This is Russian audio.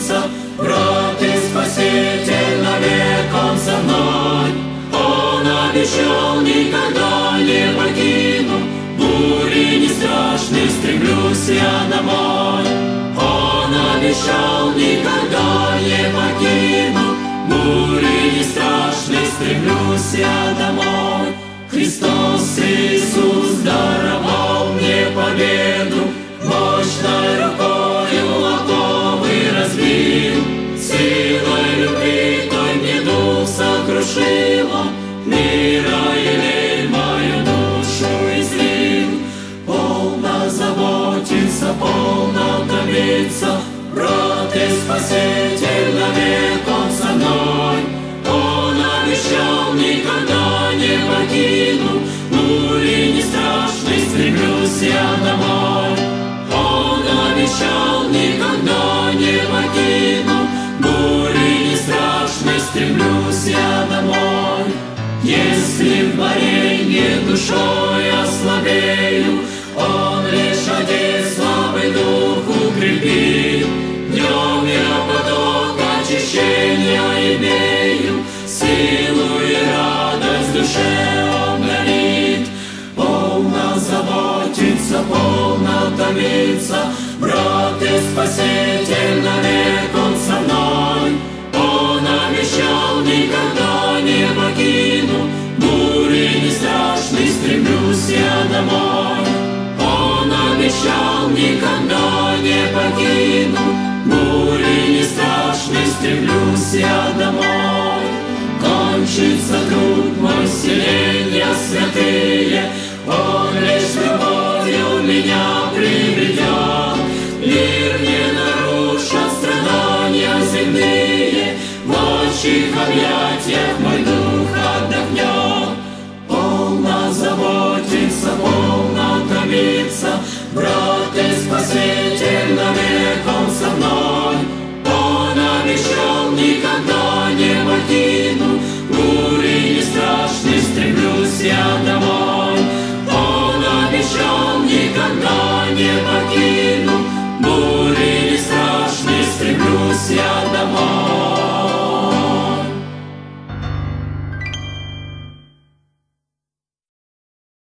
томится, брат и спаситель навек он со мной. Он обещал, никогда не покину, бури не страшны, стремлюсь я домой. Он обещал, никогда не покину, бури не страшны, стремлюсь я домой. Христос мира елей мою душу излил. Полно заботиться, полно томиться, брат спаситель навек со мной. Он обещал, никогда не покину, бури не страшны, стремлюсь я домой. Он обещал, никогда не покину, бури не страшны, стремлюсь я домой. Если в боренье душой ослабею, Он лишь один слабый дух укрепит. Днем я поток очищения имею, Силу и радость душе дарит. Полно заботиться, полно томиться, Брат и спаситель навек никогда не покину, Бури не страшны, стремлюсь я домой. Кончится труд мой, селенья святые, Он лишь любовью меня приведет. Мир не нарушат страдания земные, В отчих объятиях мой дух